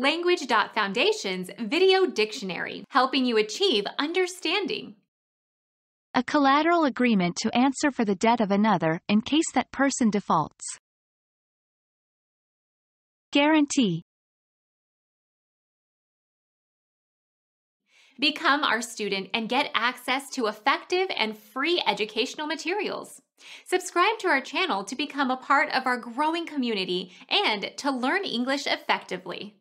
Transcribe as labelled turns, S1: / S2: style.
S1: Language.Foundation's Video Dictionary, helping you achieve understanding.
S2: A collateral agreement to answer for the debt of another
S3: in case that person defaults. Guaranty.
S4: Become our
S5: student and get access to effective and free educational materials. Subscribe to our channel to become a part of our growing community and to learn English
S6: effectively.